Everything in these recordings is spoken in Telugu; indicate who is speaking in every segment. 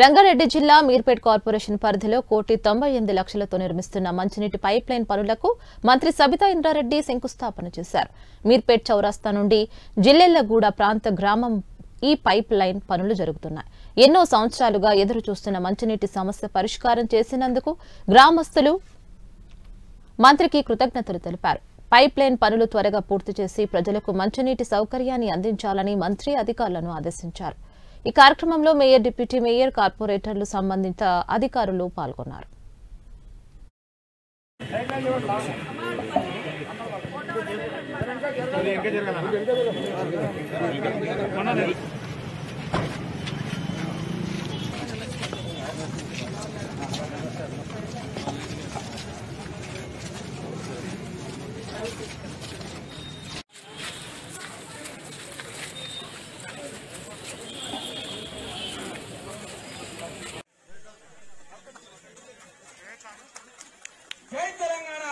Speaker 1: రంగారెడ్డి జిల్లా మీర్పేట్ కార్పొరేషన్ పరిధిలో కోటి తొంభై ఎనిమిది లక్షలతో నిర్మిస్తున్న మంచినీటి పైప్ లైన్ పనులకు మంత్రి సబితా ఇంద్రారెడ్డి శంకుస్థాపన చేశారు. మీర్పేట్ చౌరాస్తా నుండి జిల్లెళ్ళగూడ ప్రాంత గ్రామం ఈ పైప్ లైన్ పనులు జరుగుతున్నాయి. ఎన్నో సంవత్సరాలుగా ఎదురు చూస్తున్న మంచినీటి సమస్య పరిష్కారం చేసినందుకు గ్రామస్తులు మంత్రికి కృతజ్ఞతలు తెలిపారు. పైప్ లైన్ పనులు త్వరగా పూర్తి చేసి ప్రజలకు మంచినీటి సౌకర్యాన్ని అందించాలని మంత్రి అధికారులను ఆదేశించారు. ఈ కార్యక్రమంలో మేయర్ డిప్యూటీ మేయర్ కార్పొరేటర్లు సంబంధిత అధికారులు పాల్గొన్నారు.
Speaker 2: జై తెలంగాణ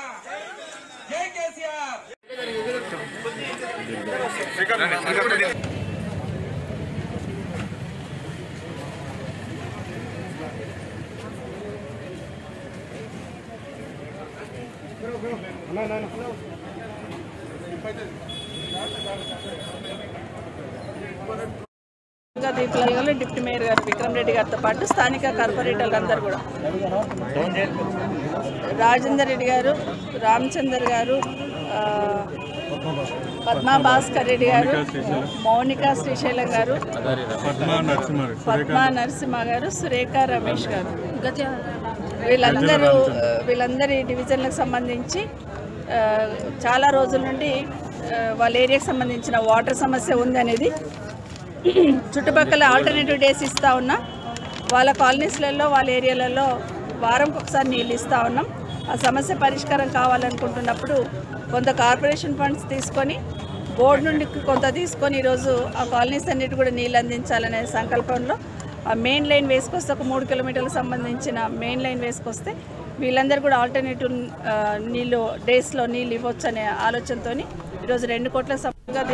Speaker 2: జై కేసీఆర్
Speaker 3: ఇంకా దీపావళి దీపాలు డిప్యూటీ మేయర్ గారు విక్రమ్ రెడ్డి గారితో పాటు స్థానిక కార్పొరేటర్లు అందరూ కూడా. రాజేందర్ రెడ్డి గారు రామచందర్ గారు పద్మా భాస్కర్ రెడ్డి గారు మౌనిక శ్రీశైలం గారు పద్మా నరసింహ గారు సురేఖ రమేష్ గారు. వీళ్ళందరూ వీళ్ళందరి డివిజన్లకు సంబంధించి చాలా రోజుల నుండి వాళ్ళ ఏరియాకి సంబంధించిన వాటర్ సమస్య ఉందనేది చుట్టుపక్కల ఆల్టర్నేటివ్ డేస్ ఇస్తూ ఉన్నాం. వాళ్ళ కాలనీస్లలో వాళ్ళ ఏరియాలలో వారంకి ఒకసారి నీళ్ళు ఇస్తూ ఉన్నాం. ఆ సమస్య పరిష్కారం కావాలనుకుంటున్నప్పుడు కొంత కార్పొరేషన్ ఫండ్స్ తీసుకొని బోర్డు నుండి కొంత తీసుకొని ఈరోజు ఆ కాలనీస్ అన్నిటి కూడా నీళ్ళు అందించాలనే సంకల్పంలో ఆ మెయిన్ లైన్ వేసుకొస్తే ఒక మూడు కిలోమీటర్లకు సంబంధించిన మెయిన్ లైన్ వేసుకొస్తే వీళ్ళందరూ కూడా ఆల్టర్నేటివ్ నీళ్ళు డేస్లో నీళ్ళు ఇవ్వచ్చు అనే ఆలోచనతో ఈరోజు రెండు కోట్ల సభగా